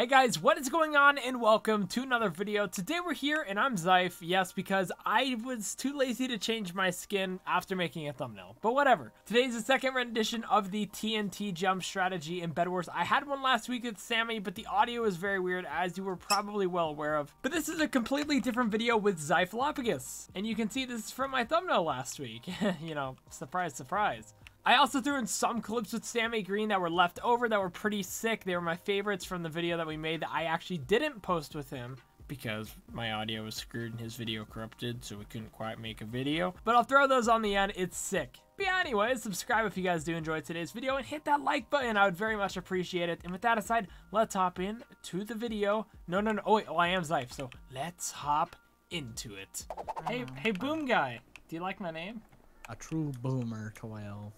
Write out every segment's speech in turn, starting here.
Hey guys, what is going on and welcome to another video. Today we're here and I'm Zyph, yes, because I was too lazy to change my skin after making a thumbnail, but whatever. Today's the second rendition of the TNT jump strategy in Bed Wars. I had one last week with Sammy, but the audio is very weird as you were probably well aware of. But this is a completely different video with Zyphalopagus, and you can see this from my thumbnail last week. you know, surprise, surprise. I also threw in some clips with Sammy Green that were left over that were pretty sick. They were my favorites from the video that we made that I actually didn't post with him because my audio was screwed and his video corrupted, so we couldn't quite make a video. But I'll throw those on the end. It's sick. But yeah, anyways, subscribe if you guys do enjoy today's video and hit that like button. I would very much appreciate it. And with that aside, let's hop in to the video. No, no, no. Oh, wait. Oh, I am Zyph, so let's hop into it. Hey, hey, Boom Guy. Do you like my name? A true boomer 12.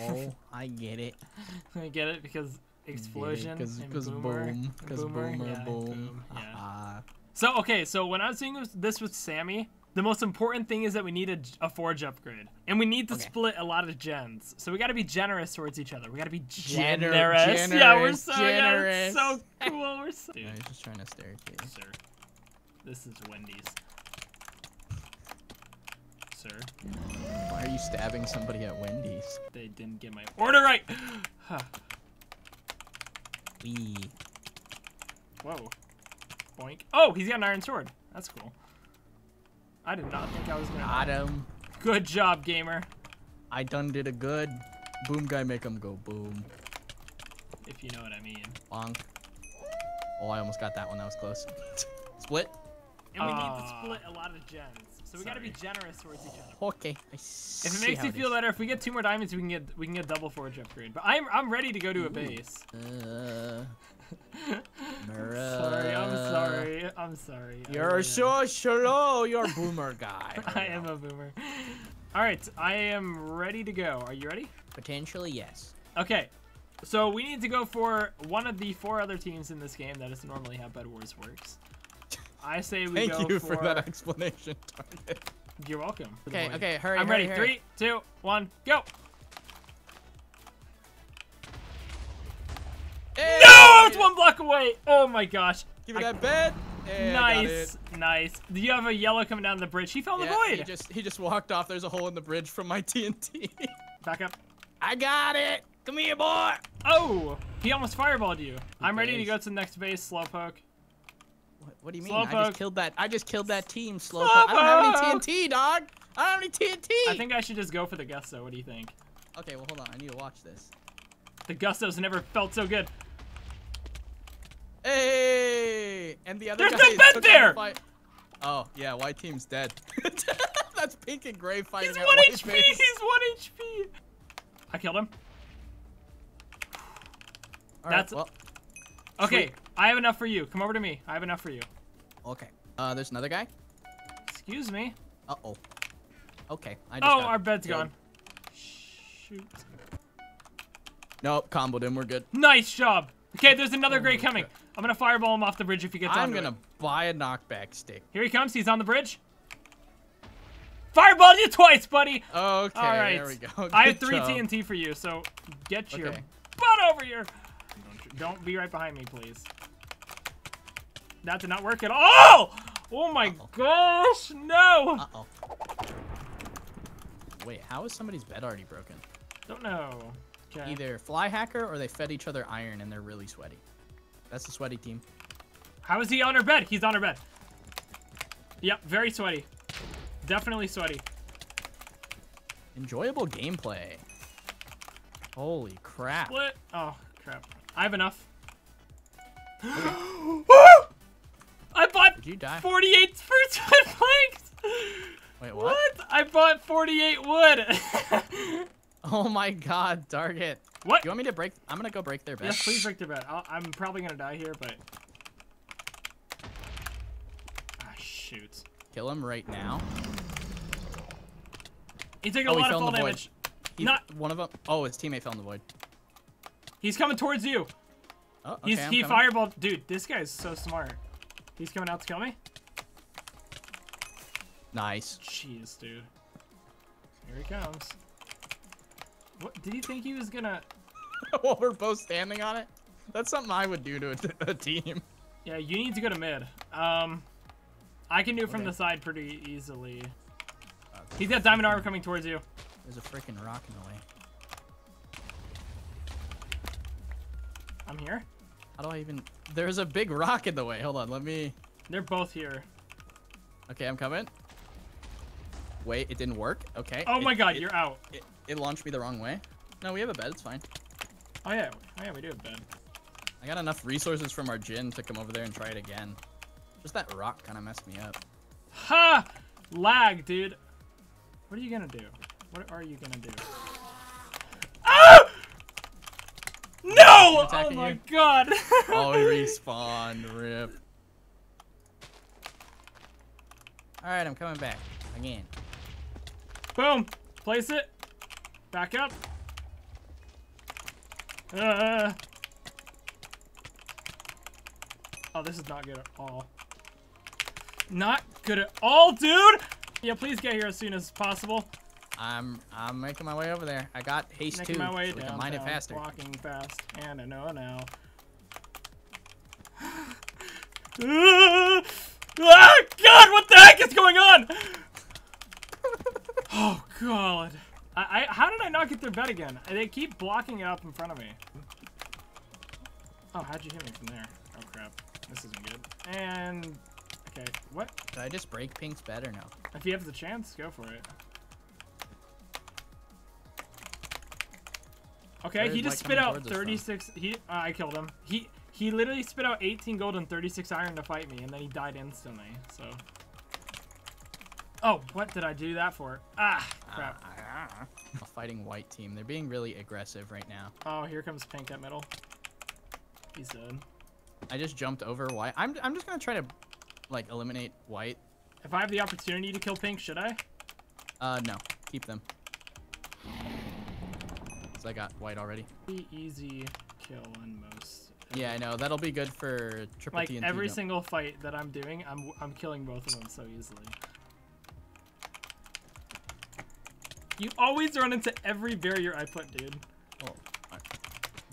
Oh, I get it. I get it because explosion Because boomer. boom. Because boomer, boomer, yeah, boom. boom, yeah. Ah, So okay, so when I was doing this with Sammy, the most important thing is that we need a, a forge upgrade, and we need to Okay. split a lot of gens. So we got to be generous towards each other. We got to be Gener- generous. Yeah, we're generous, so yeah, generous. it's so cool. We're so. I was just trying to staircase. Sir, this is Wendy's. Sir, Why are you stabbing somebody at Wendy's? they didn't get my order right. Huh. Wee. Whoa. Boink. Oh, he's got an iron sword. That's cool. I did not think I was gonna. Got him. Good job, gamer. I done did a good. Boom guy make him go boom. If you know what I mean. Bonk. Oh, I almost got that one. That was close. Split. And we need to Ah. split a lot of gens. So we gotta be generous towards each other. Okay. I If it makes how you feel better, if we get two more diamonds, we can get we can get double forge upgrade. But I'm I'm ready to go to a base. Uh, sorry, I'm sorry, I'm sorry. You're really am. so slow. You're a boomer guy. I am a boomer. All right, I am ready to go. Are you ready? Potentially yes. Okay. So we need to go for one of the four other teams in this game. That is normally how Bed Wars works. I say we Thank go you for. for that explanation, Target. You're welcome. Okay, okay, hurry. I'm hurry, ready. hurry. Three, two, one, go. Hey! No, it's one block away. Oh my gosh. Give me I- that bed. Yeah, nice, nice. Do you have a yellow coming down the bridge? He fell in Yeah, the he just he just walked off. There's a hole in the bridge from my TNT. Back up. I got it. Come here, boy. Oh, he almost fireballed you. I'm ready to go to the next base, slowpoke. What, do you mean? I just killed that. I just killed that team. Slowpoke. I don't have any TNT, dog. I don't have any TNT. I think I should just go for the gusto. What do you think? Okay, well hold on. I need to watch this. The gustos never felt so good. Hey! And the other There's guy no bed on the there! Oh yeah, white team's dead. That's pink and gray fighting He's one HP. base. He's one HP. I killed him. All right, that's- well. Okay, Sweet. I have enough for you. Come over to me. I have enough for you. Okay. Uh, there's another guy. Excuse me. Uh oh. Okay. I just Oh, our bed's killed. gone. Shoot. Nope, comboed him. We're good. Nice job. Okay, there's another gray my coming. I'm gonna fireball him off the bridge if he gets I'm gonna it. buy a knockback stick. Here he comes. He's on the bridge. Fireball you twice, buddy. Okay, All right. there we go. I have three job. TNT for you, so get your Okay. butt over here. Don't, be right behind me, please. That did not work at all. Oh my Uh-oh. gosh, no. Uh oh. Wait, how is somebody's bed already broken? Don't know. Okay. Either fly hacker or they fed each other iron and they're really sweaty. That's the sweaty team. How is he on her bed? He's on her bed. Yep, very sweaty. Definitely sweaty. Enjoyable gameplay. Holy crap. Split. Oh, crap. I have enough. I bought Did you die? 48 fruits wood planks. Wait, what? What? I bought 48 wood. Oh my god, Target. what? Do you want me to break? I'm gonna go break their bed. Yes, please break their bed. I'll, I'm probably gonna die here, but. Ah, shoot. Kill him right now. He took a Oh, he lot fell of in fall the void. damage. He's, Not- one of them. Oh, his teammate fell in the void. He's coming towards you. Oh, okay, He's I'm he coming. fireballed. Dude, this guy's so smart. He's coming out to kill me. Nice. Jeez, dude. Here he comes. What? Did he think he was gonna? While we're both standing on it. That's something I would do to a, a team. Yeah, you need to go to mid. Um, I can do it from Okay. the side pretty easily. He's got diamond armor coming towards you. There's a freaking rock in the way. I'm here. How do I even? There's a big rock in the way. Hold on, let me. They're both here. Okay, I'm coming. Wait, it didn't work. Okay. Oh it- my god, it, you're out. It, it launched me the wrong way. No, we have a bed. It's fine. Oh yeah, oh yeah, we do have a bed. I got enough resources from our gen to come over there and try it again. Just that rock kind of messed me up. Ha! Lag, dude. What are you gonna do? What are you gonna do? Ah! No! Oh Attacking my you. god. Oh, we respawned. Rip. All right, I'm coming back again. Boom. Place it. Back up. Uh. Oh, this is not good at all. Not good at all, dude! Yeah, please get here as soon as possible. I'm I'm making my way over there. I got haste Making too, my way so we down. can mine it faster. Walking fast, and I know now. ah, God, what the heck is going on? oh God. I, I how did I not get their bed again? They keep blocking it up in front of me. Oh, how'd you hit me from there? Oh crap. This isn't good. And okay, what? Did I just break Pink's bed or no? If you have the chance, go for it. Okay, he just spit out towards us from? 36. He, uh, I killed him. He he literally spit out 18 gold and 36 iron to fight me, and then he died instantly. So. Oh, what did I do that for? Ah, crap. A fighting white team. They're being really aggressive right now. Oh, here comes pink at middle. He's dead. I just jumped over white. I'm I'm just gonna try to like eliminate white. If I have the opportunity to kill pink, should I? Uh, no, keep them. So I got white already. Easy kill on most. Yeah, I know. That'll be good for triple Like TNT. every though. single fight that I'm doing, I'm I'm killing both of them so easily. You always run into every barrier I put, dude. Well, I-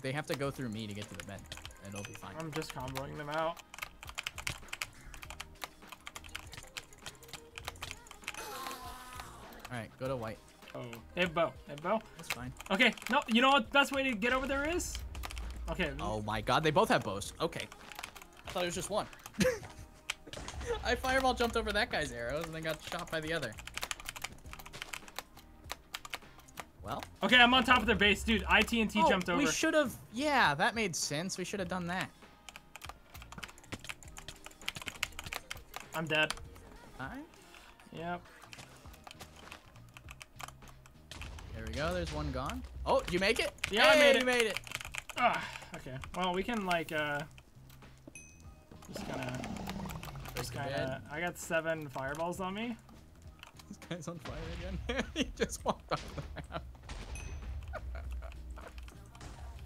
they have to go through me to get to the bed. and It'll be fine. I'm just comboing them out. All right, go to white. Oh, they have bow. They have bow. That's fine. Okay, no, you know what the best way to get over there is? Okay. Oh my god, they both have bows. Okay. I thought it was just one. I fireball jumped over that guy's arrows and then got shot by the other. Well, Okay, I'm on top of their base, dude. I TNT oh, jumped over. we should have. Yeah, that made sense. We should have done that. I'm dead. Alright. Yep. We go. There's one gone. Oh, you make it? Yeah, I made it. You made it. Ah, okay. Well, we can like uh, just kind of, just kinda, I got seven fireballs on me. This guy's on fire again. he just walked off the map.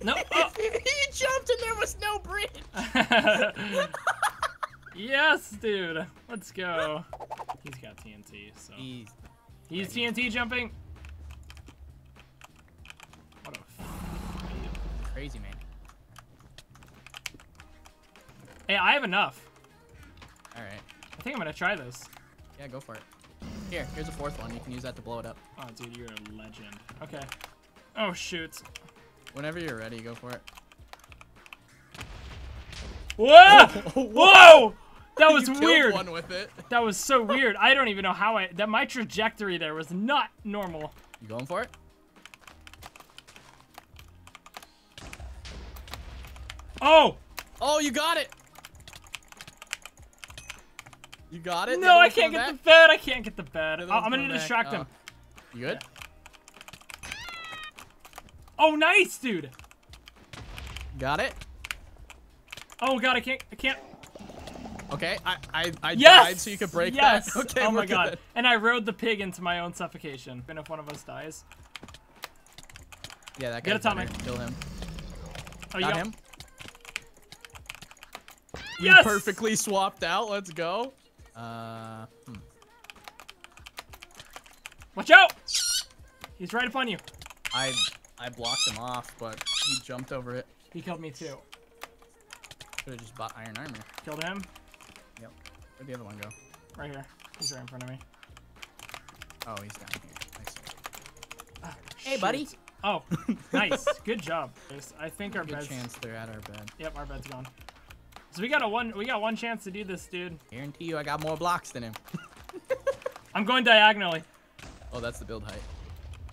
No. Oh. he jumped and there was no bridge. yes, dude. Let's go. He's got TNT, so He's he's TNT jumping. What a crazy, man. Hey, I have enough. All right. I think I'm gonna try this. Yeah, go for it. Here, here's a fourth one. You can use that to blow it up. Oh, dude, you're a legend. Okay. Oh shoot. Whenever you're ready, go for it. Whoa! Whoa! That was weird. one with it. That was so weird. I don't even know how I. That my trajectory there was not normal. You going for it? Oh Oh, you got it. You got it. No! I can't get the bed. I can't get the bed. The Oh, uh, I'm gonna back. distract Oh. him. You good? Oh, nice, dude. Got it. Oh god, I can't. I can't. Okay, I I, I Yes. died so you could break yes! that. Okay, Oh my god. good. And I rode the pig into my own suffocation. And if one of us dies. Yeah, that Get guy's a Tommy. better. Kill him. Oh, you Got got him. We Yes! perfectly swapped out. Let's go. Uh, hmm. Watch out! He's right upon you. I I blocked him off, but he jumped over it. He killed me too. Should have just bought iron armor. Killed him. Yep. Where'd the other one go? Right here. He's right in front of me. Oh, he's down here. I see. Ah, Hey, buddy. Oh, nice. Good job. I think our Good bed's. chance they're at our bed. Yep, our bed's gone. So we got a one. We got one chance to do this, dude. Guarantee you, I got more blocks than him. I'm going diagonally. Oh, that's the build height.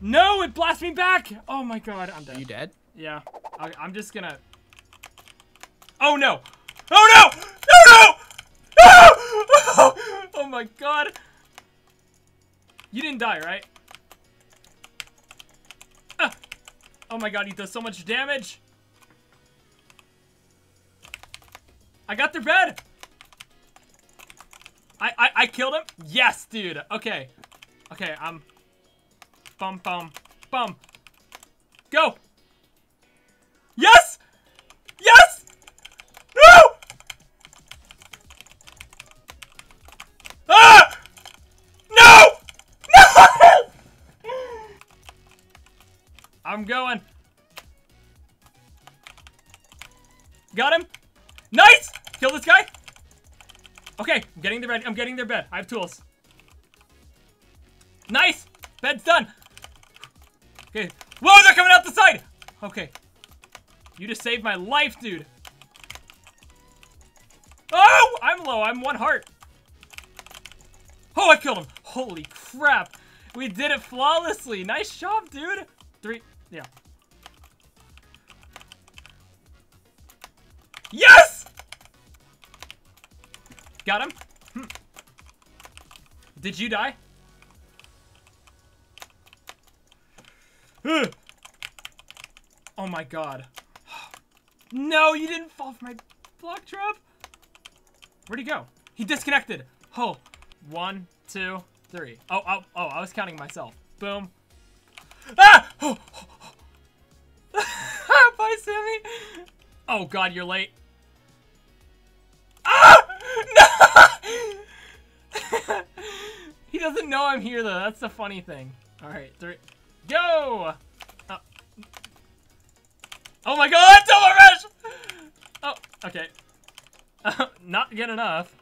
No, it blasts me back. Oh my god, I'm Are dead. you dead? Yeah, I, I'm just gonna. Oh no! Oh no! No no! No! Oh my god! You didn't die, right? Ah. Oh my god, he does so much damage. I got their bed. I I, I killed him. Yes, dude. Okay, okay. I'm. Bum bum bum. Go. Yes! Yes! No! Ah! No! No! I'm going. Got him. Nice! Kill this guy. Okay, I'm getting the bed. I'm getting their bed. I have tools. Nice! Bed's done. Okay. Whoa, they're coming out the side! Okay. You just saved my life, dude. Oh! I'm low. I'm one heart. Oh, I killed him. Holy crap. We did it flawlessly. Nice job, dude. Three. Yeah. Yes! Got him. Hmm. Did you die? Oh my god. No, you didn't fall for my block trap. Where'd he go? He disconnected. Oh, one, two, three. Oh, oh, oh, I was counting myself. Boom. Ah! Oh. Bye, Sammy. Oh god, you're late. Doesn't know I'm here though. That's the funny thing. All right, three, go! Oh, oh my god, double rush! Oh, okay. not good enough.